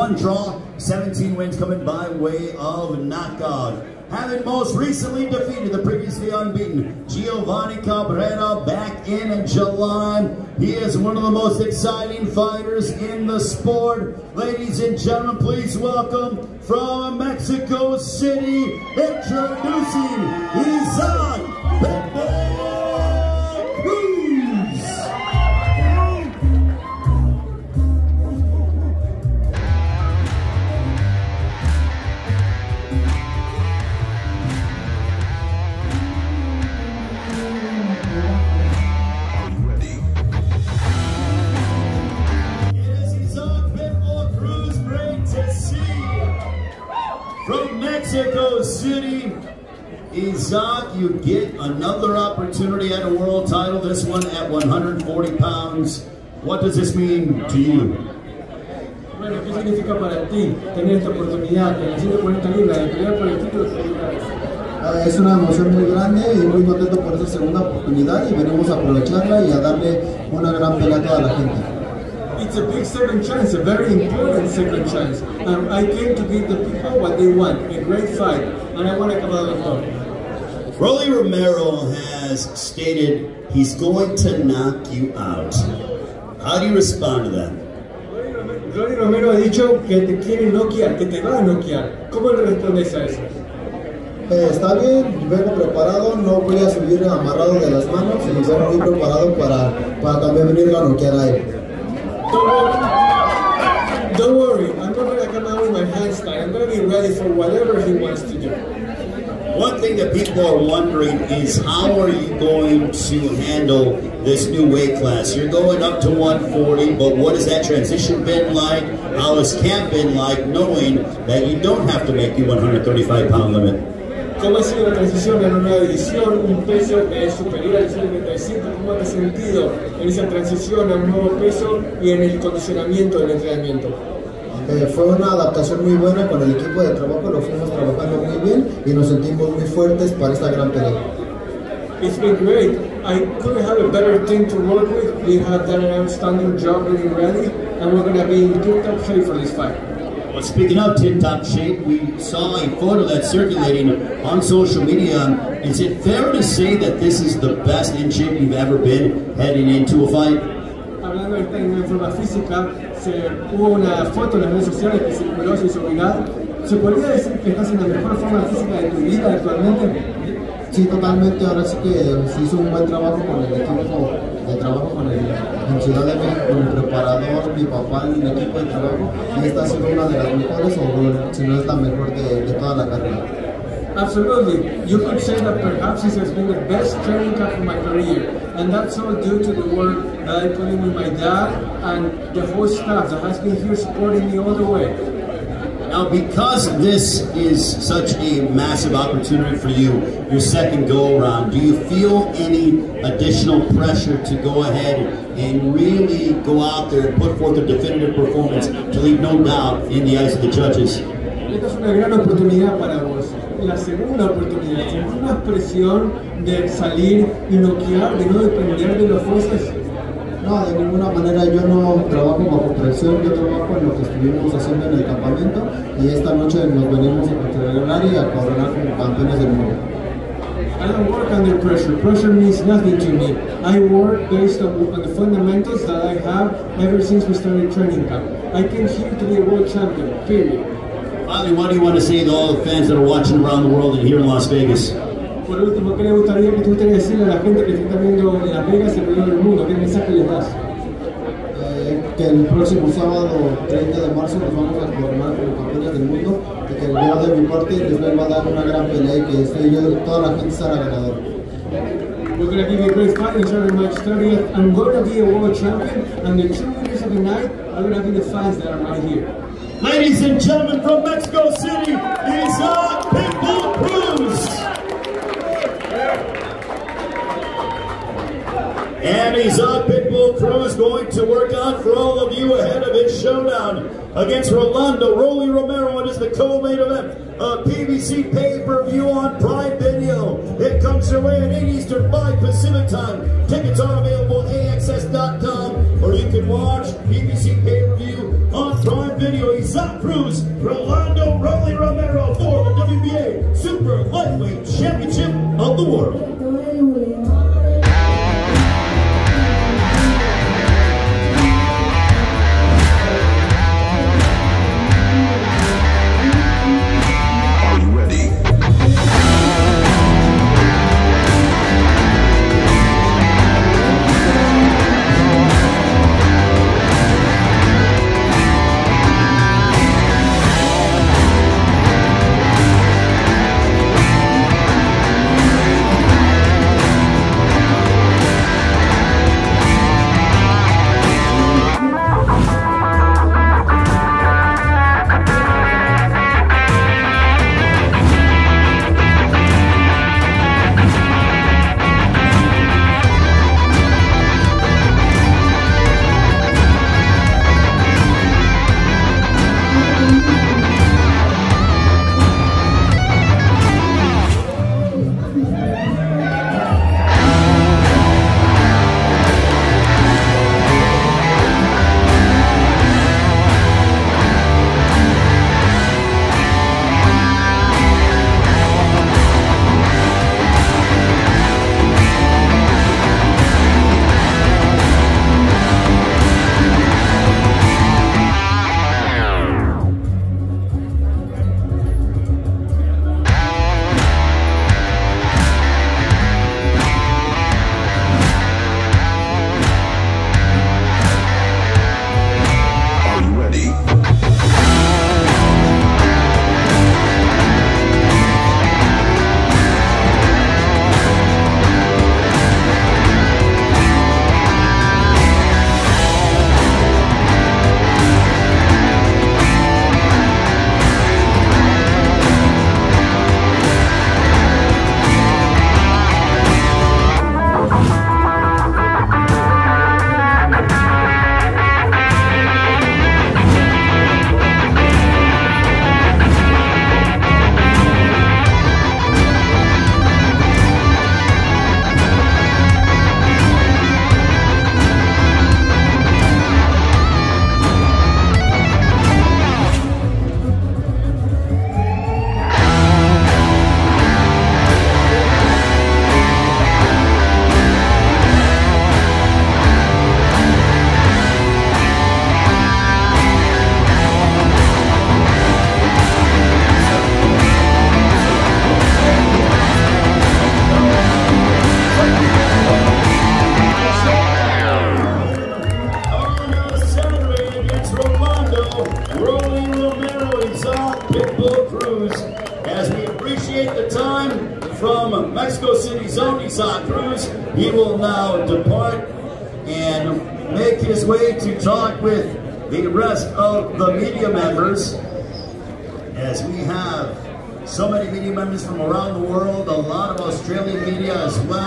one draw, 17 wins coming by way of knockout. Having most recently defeated the previously unbeaten Giovanni Cabrera back in July. He is one of the most exciting fighters in the sport. Ladies and gentlemen, please welcome from Mexico City, introducing Isaac Cruz. Mexico City, Isaac, you get another opportunity at a world title, this one at 140 pounds. What does this mean to you? Bueno, ¿qué significa para ti tener esta oportunidad las 140 libras de pelear por el título de Es una emoción muy grande y muy contento por esta segunda oportunidad y venimos a aprovecharla y a darle una gran pelea a toda la gente. It's a big second chance, a very important second chance. Um, I came to give the people what they want, a great fight, and I want to come out on top. Rolly Romero has stated he's going to knock you out. How do you respond to that? Ronnie Romero ha dicho que te quiere noquear, que te va a noquear. ¿Cómo le respondes a eso? Eh, está bien, vengo preparado, no voy a subir amarrado de las manos y vengo muy preparado para, para también venir a noquear a él. Don't worry, I'm not going to come out with my hands tied. I'm going to be ready for whatever he wants to do. One thing that people are wondering is how are you going to handle this new weight class? You're going up to 140, but what has that transition been like? How has camp been like knowing that you don't have to make the 135 pound limit? ¿Cómo ha sido la transición en una división, un peso que es superior al 135? ¿Cómo te has sentido en esa transición a un nuevo peso y en el condicionamiento del entrenamiento? Eh, fue una adaptación muy buena con el equipo de trabajo, lo fuimos trabajando muy bien y nos sentimos muy fuertes para esta gran pelea. It's been great. I couldn't have a better team to work with. We have done an outstanding job getting ready, and we're going to be in tip-top shape for this fight. Well, speaking of tip top shape, we saw a photo that's circulating on social media. Is it fair to say that this is the best in shape you've ever been heading into a fight? Hablando de esta en forma física, se, hubo una foto en las redes sociales que circuló, se hizo viral. ¿Se podría decir que estás en la mejor forma física de tu vida actualmente? Sí, totalmente, ahora sí que se hizo un buen trabajo con el equipo de trabajo con el, en Ciudad de México, con el preparador, mi papá, el equipo de trabajo, y esta ha sido una de las mejores, o si no es la mejor de, de toda la carrera. Absolutely. You could say that perhaps this has been the best training camp of my career. And that's all due to the work that I put in with my dad and the whole staff that has been here supporting me all the way. Now, because this is such a massive opportunity for you, your second go around, do you feel any additional pressure to go ahead and really go out there and put forth a definitive performance to leave no doubt in the eyes of the judges? Esta es una gran oportunidad para vos. La segunda oportunidad, sin más presión de salir y noquear, de no depender de los jueces. No, de ninguna manera yo no trabajo bajo presión, yo trabajo en lo que estuvimos haciendo en el campamento y esta noche nos venimos a celebrar y a coronar como campeones del mundo. I don't work under pressure. Pressure means nothing to me. I work based on, on the fundamentals that I have ever since we started training camp. I came here to be a world champion, period. Finally, what do you want to say to all the fans that are watching around the world and here in Las Vegas? Por último, ¿qué le gustaría que tú decirle a la gente que está viendo en Las Vegas y alrededor del mundo? ¿Qué mensaje les das? Que el próximo sábado 30 de marzo nos vamos a coronar como campeones del mundo y que yo de mi parte les vengo a dar una gran pelea y que estoy yo, toda la gente será ganador. We're going to give you a great fight on Saturday, March 30th. I'm going to be a world champion, and the true winners of the night are going to be the fans that are right here. Ladies and gentlemen from Mexico City, Isaac Pitbull Cruz. And Isaac Pitbull Cruz going to work out for all of you ahead of his showdown against Rolando Rolly Romero. It is the co-main event of PBC pay-per-view on Prime Video. It comes your way at 8 Eastern, 5 Pacific time. Tickets are available at AXS.com or you can watch PBC pay-per-view on Prime Video, Isaac Cruz, Rolando Rolly Romero for the WBA Super Lightweight Championship of the World.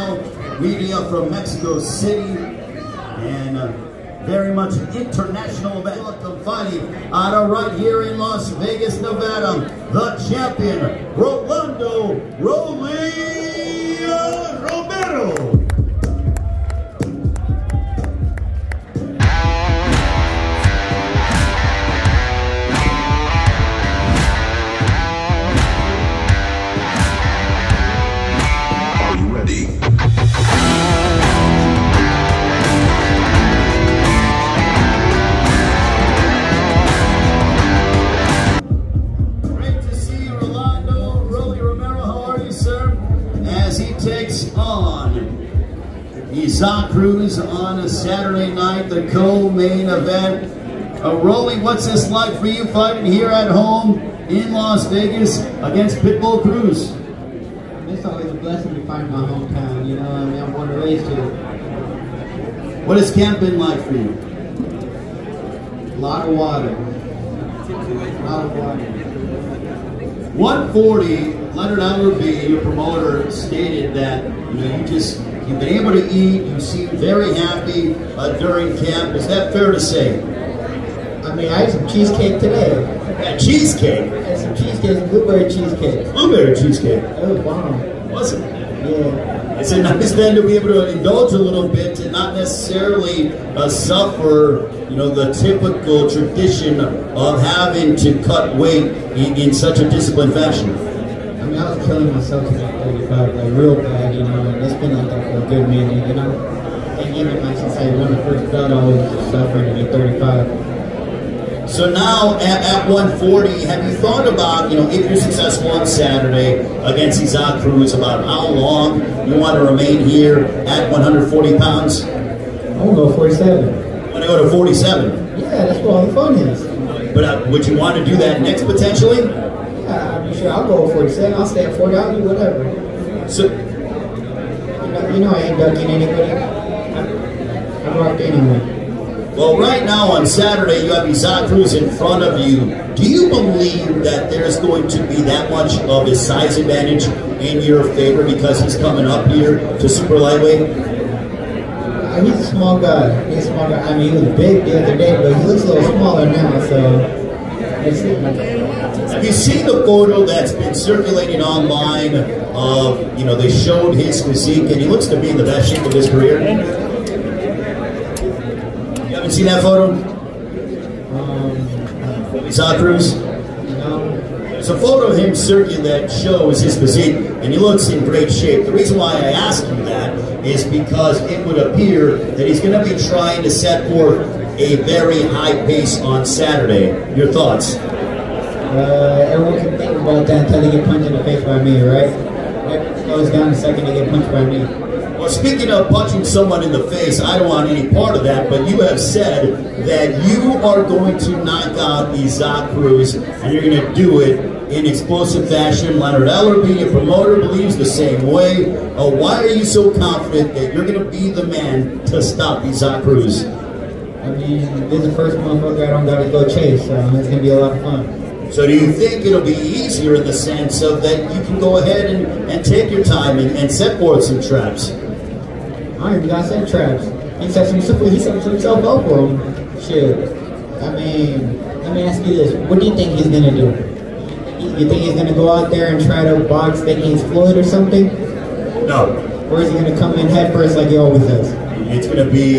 Well, media from Mexico City, and uh, very much international event. Fighting out of right here in Las Vegas, Nevada, the champion, Rolando Rolly Isaac Cruz on a Saturday night, the co-main event. Uh, Rolly, what's this like for you fighting here at home in Las Vegas against Pitbull Cruz? It's always a blessing to fight in my hometown, you know, I mean, I'm born and raised here. What has camp been like for you? A lot of water. A lot of water. 140, Leonard Ellerbe, your promoter, stated that you know you just you've been able to eat. You seem very happy uh, during camp. Is that fair to say? I mean, I had some cheesecake today. A cheesecake, I had some cheesecake, some blueberry cheesecake. blueberry cheesecake. Oh wow. Was it? Yeah. It's a nice then to be able to indulge a little bit and not necessarily uh, suffer, you know, the typical tradition of having to cut weight in, in such a disciplined fashion. I mean, I was killing myself to get 35, like real bad, you know, and it's been like that for a good minute, you know. And even like since I won the first belt, I was suffering at 35. So now at, at 140, have you thought about, you know, if you're successful on Saturday against Isaac Cruz, about how long you want to remain here at 140 pounds? I'm gonna go 47. Want to go to 47? Yeah, that's where all the fun is. But uh, would you want to do that next potentially? Yeah, I'm sure I'll go 47. I'll stay at 40. I'll do whatever. So, You know, you know I ain't ducking anybody. I, I rocked anyway. well, right now on Saturday, you have Isaac Cruz in front of you. Do you believe that there's going to be that much of a size advantage in your favor because he's coming up here to super lightweight? He's a small guy. He's a small guy. I mean, he was big the other day, but he looks a little smaller now, so. Have you seen the photo that's been circulating online of, you know, they showed his physique and he looks to be in the best shape of his career? You haven't seen that photo? um, Cruz? You know, There's a photo of him circulating that shows his physique and he looks in great shape. The reason why I asked you that is because it would appear that he's going to be trying to set forth a very high pace on Saturday. Your thoughts? Uh, everyone can think about that until they get punched in the face by me, right? It goes down the second they get punched by me. Well, speaking of punching someone in the face, I don't want any part of that, but you have said that you are going to knock out Isaac Cruz, and you're going to do it in explosive fashion. Leonard Ellerbe, your promoter, believes the same way. Uh, why are you so confident that you're going to be the man to stop Isaac Cruz? I mean, this is the first motherfucker I don't gotta go chase, so it's gonna be a lot of fun. So do you think it'll be easier in the sense of that you can go ahead and, and take your time and, and set forth some traps? I don't got set traps. He sets himself, he sets himself up for him. Shit. I mean, let me ask you this. What do you think he's gonna do? You think he's gonna go out there and try to box he's Floyd or something? No. Or is he gonna come in head first like he always does? It's going to be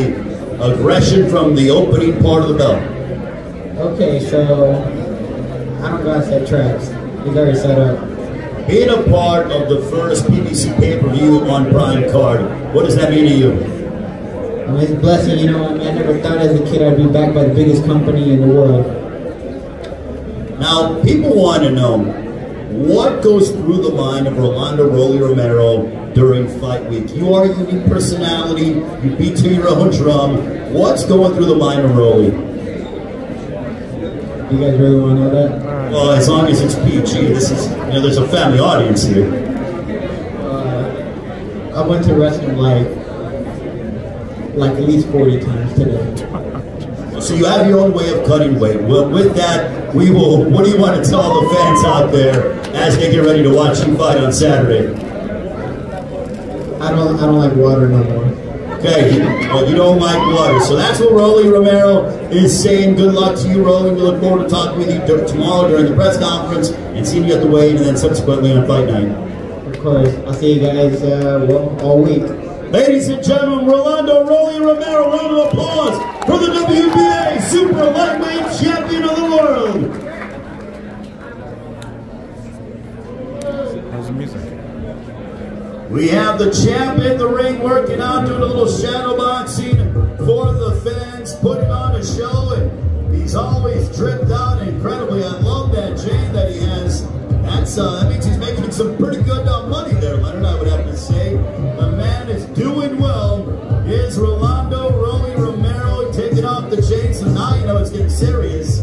aggression from the opening part of the belt. Okay, so I don't got set traps. He's already set up. Being a part of the first PBC pay-per-view on Prime Card, what does that mean to you? I mean, it's a blessing, you know. I mean, I never thought as a kid I'd be backed by the biggest company in the world. Now, people want to know what goes through the mind of Rolando Rolly Romero during fight week. You are a unique personality. You beat to your own drum. What's going through the mind of Rolly? You guys really want to know that? Well, as long as it's PG, this is you know there's a family audience here. Uh, I went to wrestling like like at least 40 times today. So you have your own way of cutting weight. Well, with that, we will. What do you want to tell the fans out there as they get ready to watch you fight on Saturday? I don't I don't like water no more. Okay, well, you don't like water. So that's what Rolly Romero is saying. Good luck to you, Rolly. We look forward to talking with you tomorrow during the press conference and seeing you at the weigh-in and then subsequently on fight night. Of course, I'll see you guys uh, all week. Ladies and gentlemen, Rolando Rolly Romero, round of applause for the WBA Super Lightweight Champion of the World. How's the music? We have the champ in the ring working out, doing a little shadow boxing for the fans, putting on a show, and he's always dripped out incredibly. I love that chain that he has. That's uh, that means he's making some pretty good uh, money there, Leonard. I would have to say. The man is doing well. Is Rolando getting serious.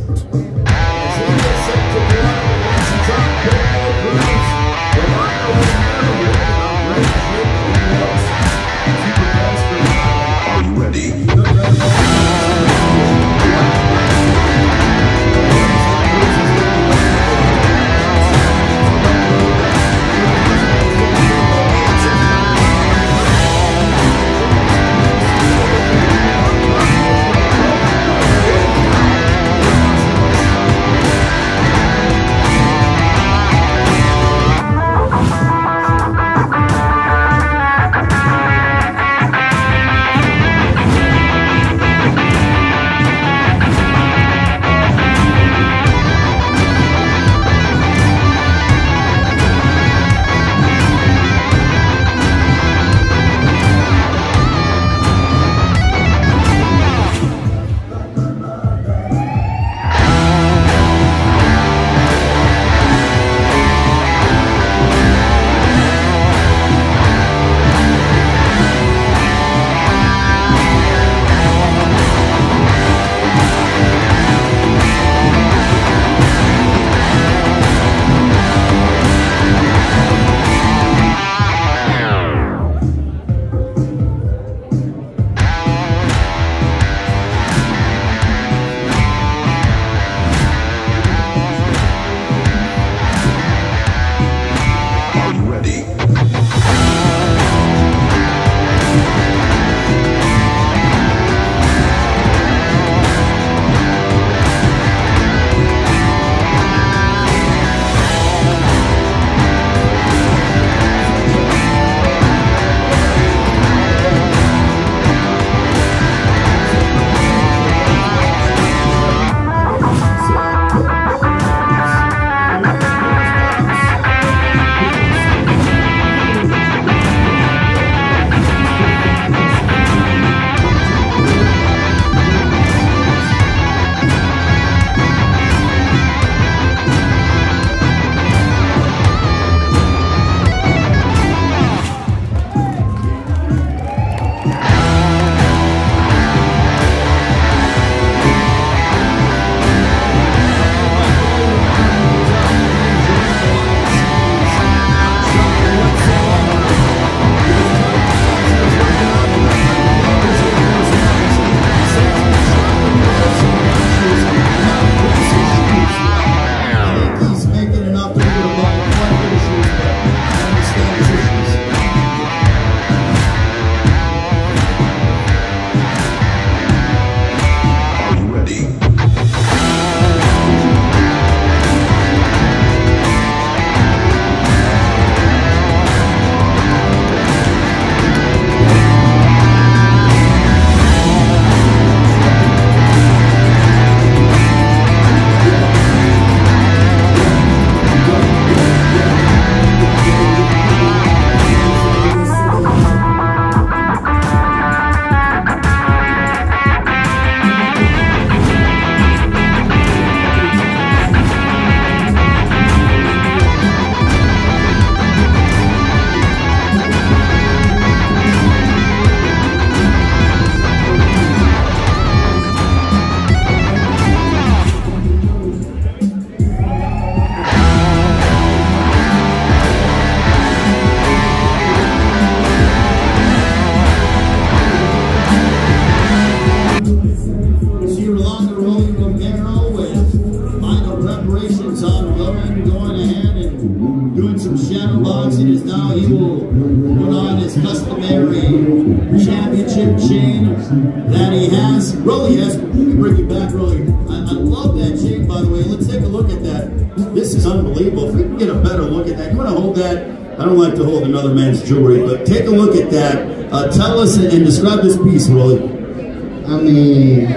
Tell us and, describe this piece, Rolly. I mean,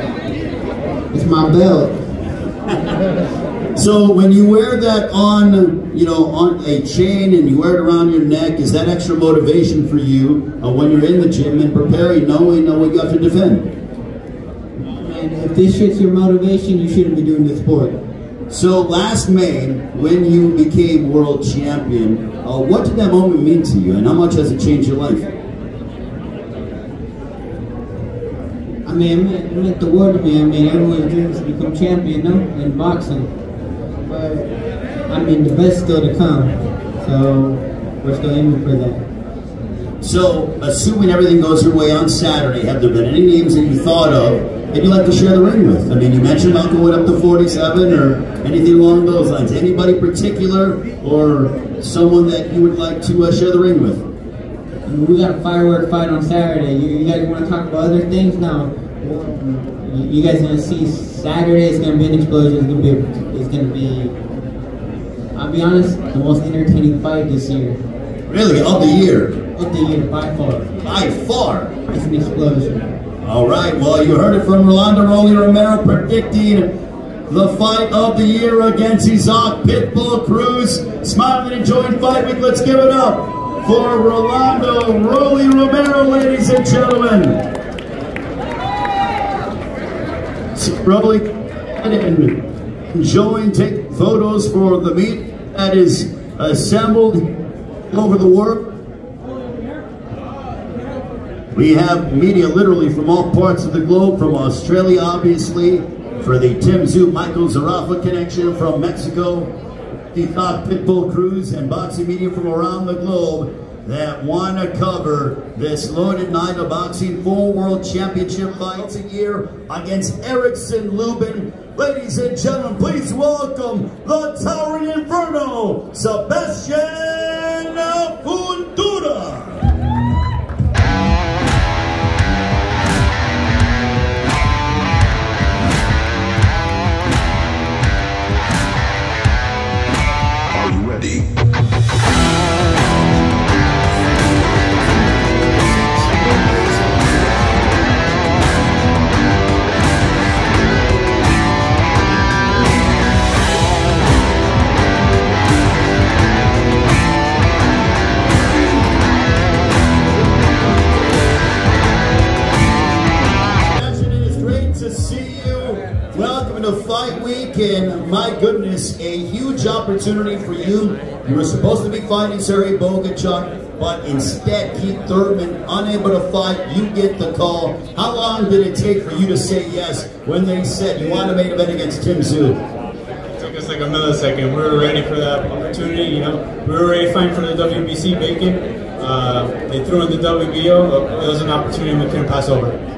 it's my belt. So when you wear that on, you know, on a chain and you wear it around your neck, is that extra motivation for you uh, when you're in the gym and preparing, knowing uh, what you have to defend? And if this shit's your motivation, you shouldn't be doing this sport. So last May, when you became world champion, uh, what did that moment mean to you, and how much has it changed your life? I mean, the world to me. I mean, everyone's dreams to become champion, no, in boxing. But I mean, the best still to come. So we're still aiming for that. So, assuming everything goes your way on Saturday, have there been any names that you thought of that you'd like to share the ring with? I mean, you mentioned about going up to 47 or anything along those lines. Anybody particular or someone that you would like to uh, share the ring with? We got a firework fight on Saturday. You, you guys want to talk about other things now? You, guys gonna see Saturday is gonna be an explosion. It's gonna be. It's gonna be. I'll be honest, the most entertaining fight this year Really, of the year? of the year by far. By far. It's an explosion. All right, well, you heard it from Rolando Rolly Romero predicting the fight of the year against Isaac Pitbull Cruz. Smiling and enjoying Fight Week. Let's give it up for Rolando Rolly Romero, ladies and gentlemen. Rolly, and enjoying, take photos for the meet that is assembled over the world. We have media literally from all parts of the globe, from Australia, obviously, for the Tim Tszyu Michael Zerafa connection from Mexico, the Thought Pitbull Cruz, and boxing media from around the globe that want to cover this loaded night of boxing full world championship fights a year against Erickson Lubin. Ladies and gentlemen, please welcome the towering inferno, Sebastian Fight my goodness, a huge opportunity for you. You were supposed to be fighting Serhii Bohachuk, but instead, Keith Thurman, unable to fight, you get the call. How long did it take for you to say yes when they said you want to make a bet against Tim Tszyu? took us like a millisecond. We were ready for that opportunity. You know, we were ready to fight for the WBC bacon. Uh, they threw in the WBO. It was an opportunity we couldn't pass over.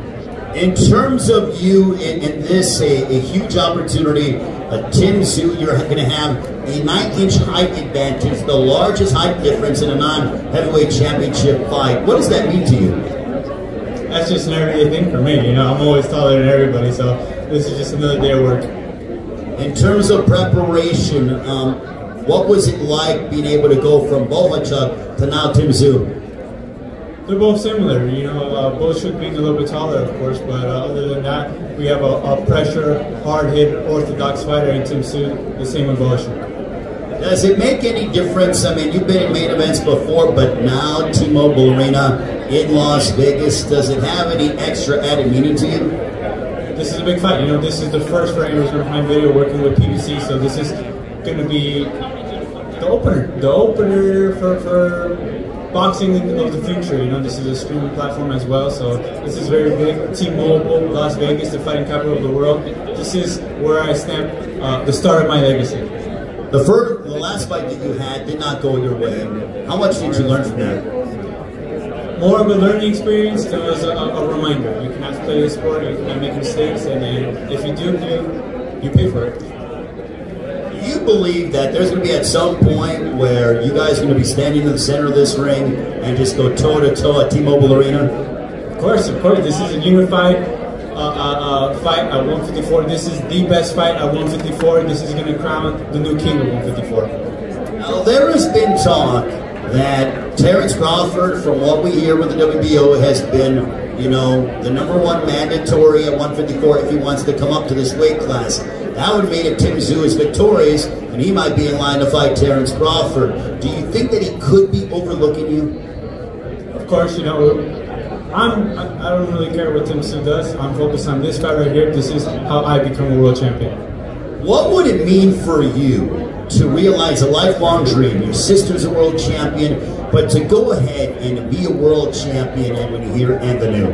In terms of you in, in this, a, a huge opportunity, a Tim Tszyu, you're going to have a nine-inch height advantage, the largest height difference in a non-heavyweight championship fight. What does that mean to you? That's just an everyday thing for me. You know, I'm always taller than everybody, so this is just another day of work. In terms of preparation, um, what was it like being able to go from Bohachuk to now Tim Tszyu? They're both similar, you know, uh, Bohachuk being a little bit taller, of course, but uh, other than that, we have a, a pressure, hard-hit, orthodox fighter in Tim Tszyu, the same with Bohachuk. Does it make any difference? I mean, you've been in main events before, but now T-Mobile Arena in Las Vegas, does it have any extra added meaning to you? This is a big fight, you know, this is the first for Amazon Prime Video working with PBC, so this is going to be the opener, the opener for, for boxing of the future, you know, this is a streaming platform as well, so this is very big. T-Mobile, Las Vegas, the fighting capital of the world. This is where I stamp uh, the start of my legacy. The first, the last fight that you had did not go your way. How much did you learn from that? More of a learning experience, it was a, a reminder. You cannot play this sport, you cannot make mistakes, and then if you do, you, you pay for it. Believe that there's going to be at some point where you guys are going to be standing in the center of this ring and just go toe to toe at T-Mobile Arena? Of course, of course. This is a unified uh, uh, uh, fight at 154. This is the best fight at 154. This is going to crown the new king of 154. Now, there has been talk that Terrence Crawford, from what we hear with the WBO, has been, you know, the number one mandatory at 154 if he wants to come up to this weight class. That would mean if Tim Tszyu is victorious, and he might be in line to fight Terrence Crawford. Do you think that he could be overlooking you? Of course, you know, I'm, I I don't really care what Tim Tszyu does. I'm focused on this fight right here. This is how I become a world champion. What would it mean for you to realize a lifelong dream? Your sister's a world champion, but to go ahead and be a world champion and when you hear and the new.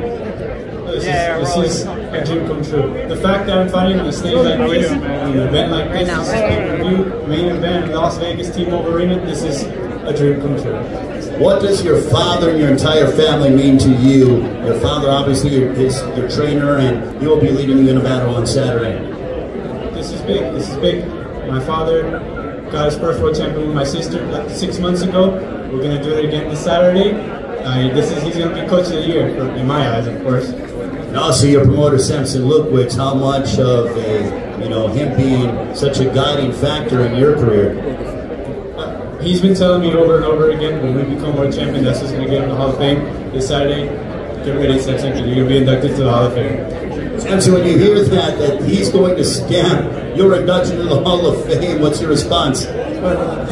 This, is, this is a dream come true. The fact that I'm fighting on a stage like this, in an event like this, this is pay-per-view, main event in Las Vegas T-Mobile Arena, this is a dream come true. What does your father and your entire family mean to you? Your father, obviously, is your trainer, and he will be leading you in a battle on Saturday. This is big. This is big. My father got his first world champion with my sister like six months ago. We're gonna do it again this Saturday. Uh, this is he's gonna be coach of the year for, in my eyes, of course. And also your promoter, Sampson Lewkowicz, how much of a, you know, him being such a guiding factor in your career? Uh, He's been telling me over and over again when we become world champion, that's just gonna get in the Hall of Fame this Saturday. Get ready, Sampson. You're gonna be inducted to the Hall of Fame. Sampson, when you hear that, that he's going to stamp your induction to the Hall of Fame, what's your response? But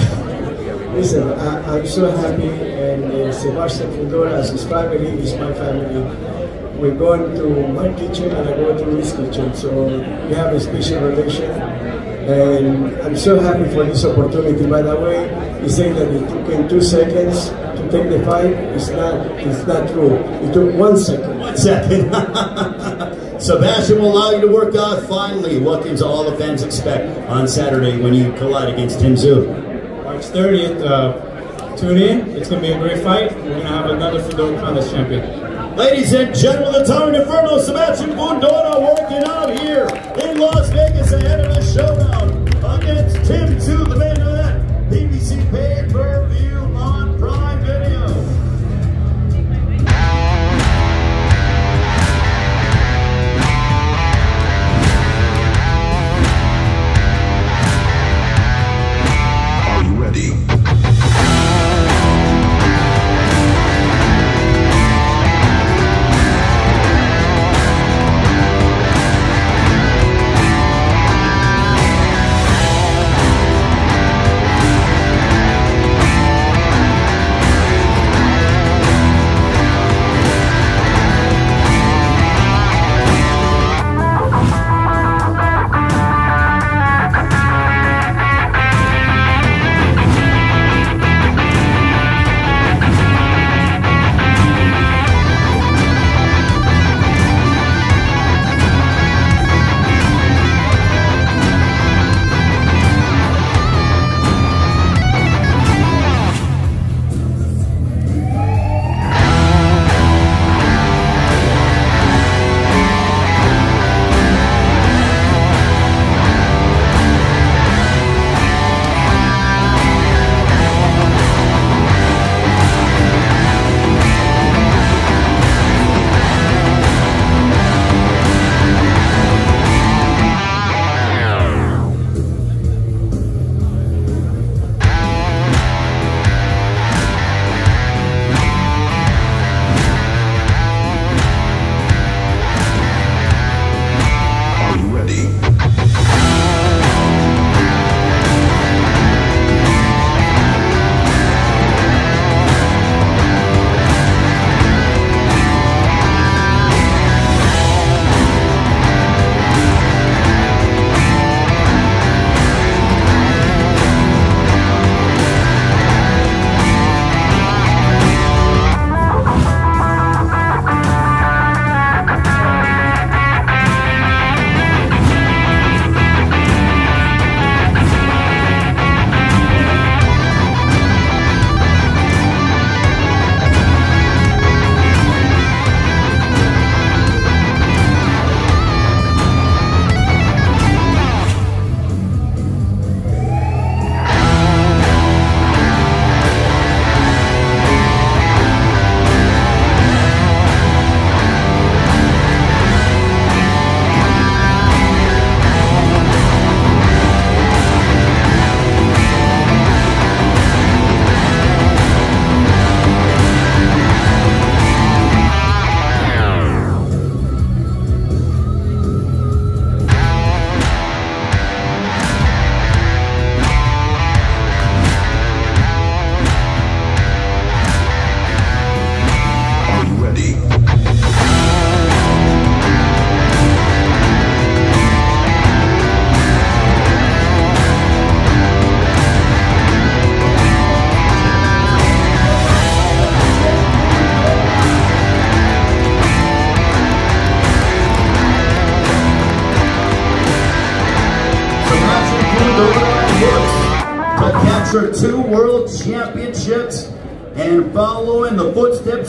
listen, I, I'm so happy, and uh, Sebastian Fundora, as his family, is my family. We're going to my kitchen and I go to his kitchen, so we have a special relation. And I'm so happy for this opportunity. By the way, he saying that it took him two seconds to take the fight. It's not. It's not true. It took one second. One second. Sebastian will allow you to work out finally. What can all the fans expect on Saturday when you collide against Tim Tszyu? March 30th, uh, tune in. It's gonna be a great fight. We're gonna have another Fedor crown as champion. Ladies and gentlemen, the Towering Inferno, Sebastian Fundora working out here in Las Vegas ahead of a showdown against Tim Tszyu, the main event. PBC pay-per-view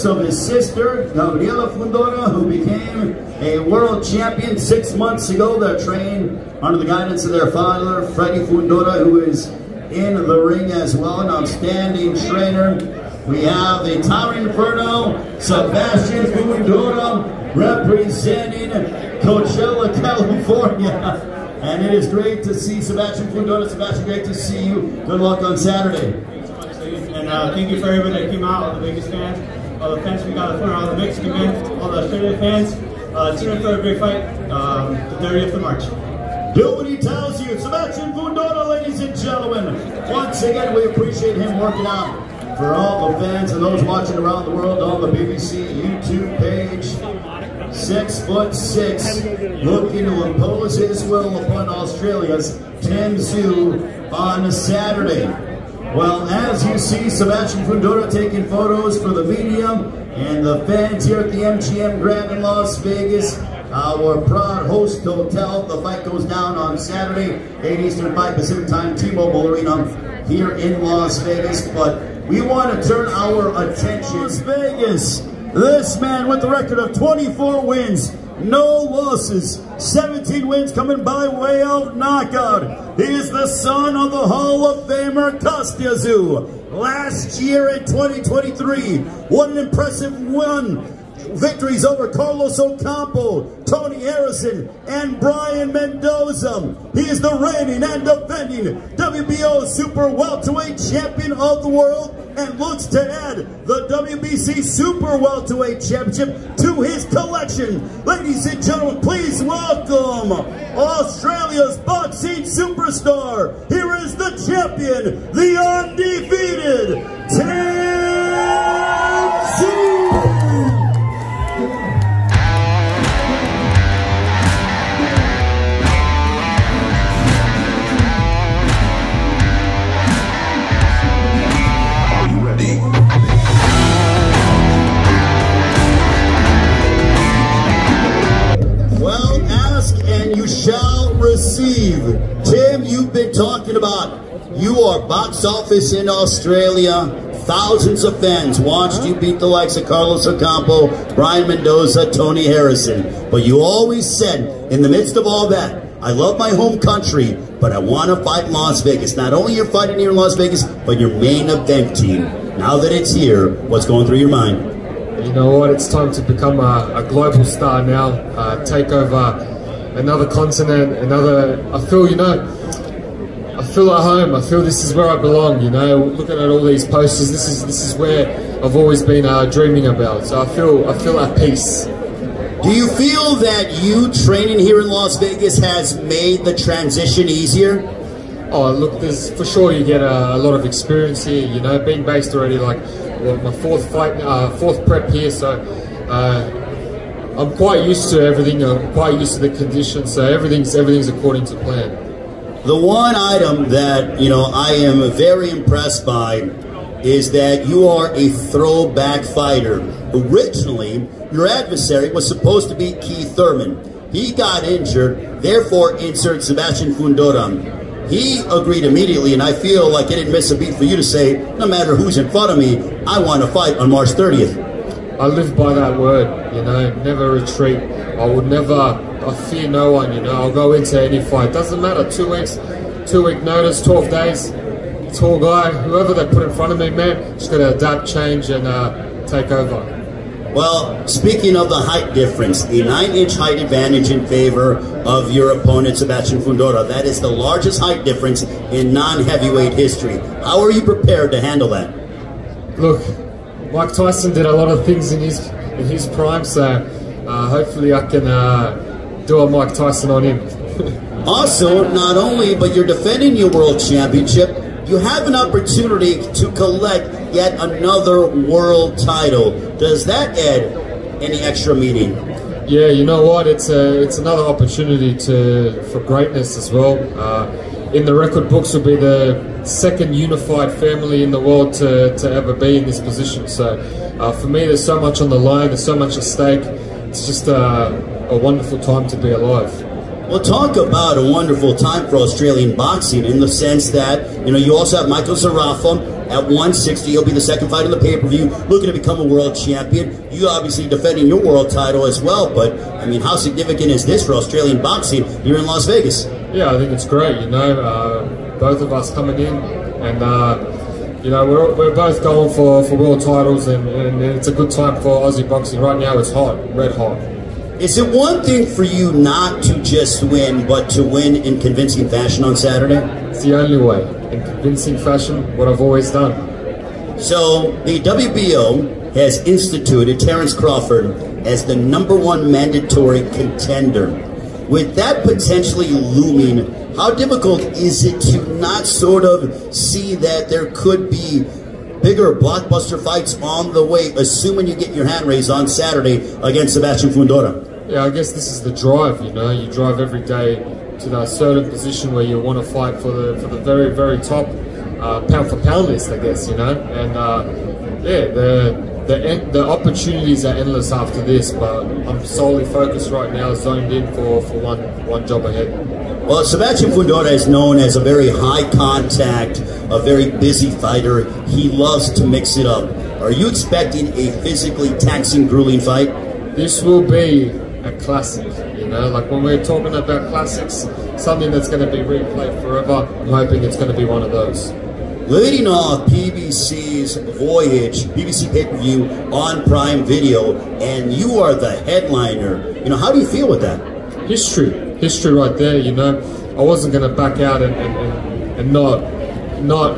of his sister, Gabriela Fundora, who became a world champion six months ago. They're trained under the guidance of their father, Freddie Fundora, who is in the ring as well, an outstanding trainer. We have the Towering Inferno, Sebastian Fundora, representing Coachella, California. And it is great to see Sebastian Fundora. Sebastian, great to see you. Good luck on Saturday. And uh, thank you for everybody that came out, the biggest fans, all the fans we got front, all the Mexican fans, all the Australian fans. Uh, tune in for a great fight, um, the 30th of March. Do what he tells you. Sebastian Fundora, ladies and gentlemen. Once again, we appreciate him working out for all the fans and those watching around the world on the PBC YouTube page. Six foot six, looking to impose his will upon Australia's Tim Tszyu on Saturday. Well, as you see, Sebastian Fundora taking photos for the media and the fans here at the MGM Grand in Las Vegas. Our proud host hotel. The fight goes down on Saturday, 8 Eastern, 5 Pacific time, T-Mobile Arena here in Las Vegas. But we want to turn our attention Las Vegas. This man with the record of 24 wins, no losses, 17 wins coming by way of knockout. He is the son of the Hall of Famer Kostya Last year in 2023, what an impressive win victories over Carlos Ocampo, Tony Harrison, and Brian Mendoza. He is the reigning and defending WBO Super Welterweight Champion of the World and looks to add the WBC Super Welterweight Championship to his collection. Ladies and gentlemen, please welcome Australia's boxing superstar. Here is the champion, the undefeated Tim Tszyu. And you shall receive. Tim, you've been talking about you are box office in Australia. Thousands of fans watched you beat the likes of Carlos Ocampo, Brian Mendoza, Tony Harrison. But you always said, in the midst of all that, I love my home country, but I want to fight Las Vegas. Not only you're fighting here in Las Vegas, but your main event team. Now that it's here, what's going through your mind? You know what? It's time to become a, a global star now. Uh, take over another continent, another. I feel, you know, I feel at home. I feel this is where I belong. You know, looking at all these posters, this is this is where I've always been uh, dreaming about. So I feel I feel at peace. Do you feel that you training here in Las Vegas has made the transition easier? Oh, look, there's for sure you get a, a lot of experience here. You know, being based already like well, my fourth fight, uh, fourth prep here, so uh, I'm quite used to everything. I'm quite used to the conditions, so everything's everything's according to plan. The one item that, you know, I am very impressed by is that you are a throwback fighter. Originally, your adversary was supposed to be Keith Thurman. He got injured, therefore insert Sebastian Fundora. He agreed immediately, and I feel like it didn't miss a beat for you to say, no matter who's in front of me, I want to fight on March 30th. I live by that word, you know, never retreat. I would never, I fear no one, you know, I'll go into any fight. Doesn't matter, two weeks, two week notice, 12 days, tall guy, whoever they put in front of me, man, just got to adapt, change, and uh, take over. Well, speaking of the height difference, the 9-inch height advantage in favor of your opponent, Sebastian Fundora. That is the largest height difference in non-heavyweight history. How are you prepared to handle that? Look, Mike Tyson did a lot of things in his in his prime, so uh, hopefully I can uh, do a Mike Tyson on him. Also, not only, but you're defending your world championship, you have an opportunity to collect yet another world title. Does that add any extra meaning? Yeah, you know what? It's a, it's another opportunity to for greatness as well. Uh, in the record books, will be the second unified family in the world to, to ever be in this position. So, uh, for me, there's so much on the line. There's so much at stake. It's just uh, a wonderful time to be alive. Well, talk about a wonderful time for Australian boxing in the sense that, you know, you also have Michael Zerafa at 160. He'll be the second fight in the pay-per-view, looking to become a world champion. You obviously defending your world title as well, but, I mean, how significant is this for Australian boxing here in Las Vegas? Yeah, I think it's great, you know, uh, both of us coming in and, uh, you know, we're, we're both going for, for world titles and, and it's a good time for Aussie boxing. Right now it's hot, red hot. Is it one thing for you not to just win, but to win in convincing fashion on Saturday? It's the only way, in convincing fashion, what I've always done. So the WBO has instituted Terence Crawford as the number one mandatory contender. With that potentially looming, how difficult is it to not sort of see that there could be bigger blockbuster fights on the way, assuming you get your hand raised on Saturday against Sebastian Fundora? Yeah, I guess this is the drive. You know, you drive every day to that certain position where you want to fight for the for the very very top uh, pound for pound list. I guess you know, and uh, yeah, the the the opportunities are endless after this. But I'm solely focused right now, zoned in for for one one job ahead. Well, Sebastian Fundora is known as a very high contact, a very busy fighter. He loves to mix it up. Are you expecting a physically taxing, grueling fight? This will be a classic, you know, like when we're talking about classics, something that's going to be replayed forever, I'm hoping it's going to be one of those. Leading off PBC's Voyage, PBC pay-per-view on Prime Video, and you are the headliner. You know, how do you feel with that? History, history right there, you know. I wasn't going to back out and, and, and, and not, not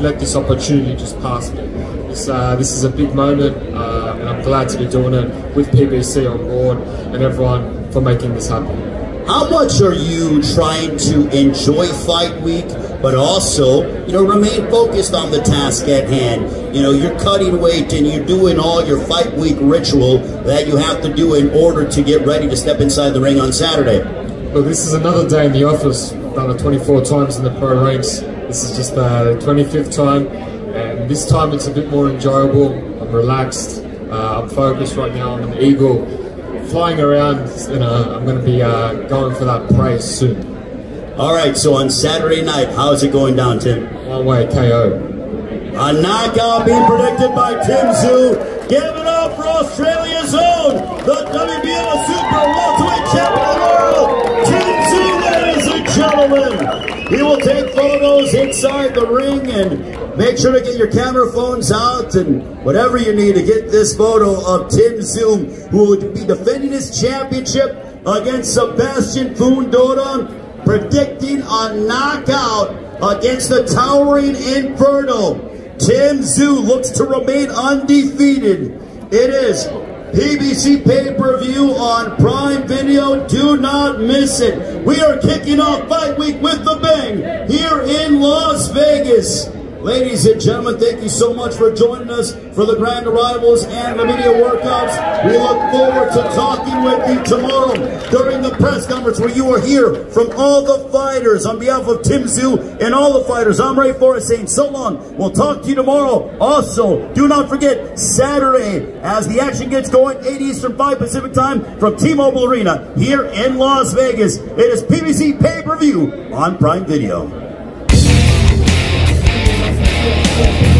let this opportunity just pass me. This, uh, this is a big moment, uh, and I'm glad to be doing it with PBC on board and everyone for making this happen. How much are you trying to enjoy fight week, but also, you know, remain focused on the task at hand? You know, you're cutting weight and you're doing all your fight week ritual that you have to do in order to get ready to step inside the ring on Saturday. Well, this is another day in the office. Done it 24 times in the pro ranks. This is just the 25th time, and this time it's a bit more enjoyable. I'm relaxed. Uh, I'm focused right now. I'm an eagle, flying around. You know, I'm going to be uh, going for that praise soon. All right, so on Saturday night, how's it going down, Tim? One way KO. A knockout being predicted by Tim Tszyu. Give it up for Australia's own, the WBO Super Welterweight He will take photos inside the ring and make sure to get your camera phones out and whatever you need to get this photo of Tim Tszyu, who will be defending his championship against Sebastian Fundora, predicting a knockout against the towering Inferno. Tim Tszyu looks to remain undefeated. It is PBC pay-per-view on Prime Video. Do not miss it. We are kicking off Fight Week with the bang here in Las Vegas. Ladies and gentlemen, thank you so much for joining us for the grand arrivals and the media workouts. We look forward to talking with you tomorrow during the press conference where you will hear from all the fighters. On behalf of Tim Tszyu and all the fighters, I'm Ray Forrest saying so long. We'll talk to you tomorrow. Also, do not forget Saturday as the action gets going, 8 Eastern, 5 Pacific time from T-Mobile Arena here in Las Vegas. It is PBC pay-per-view on Prime Video. Yeah.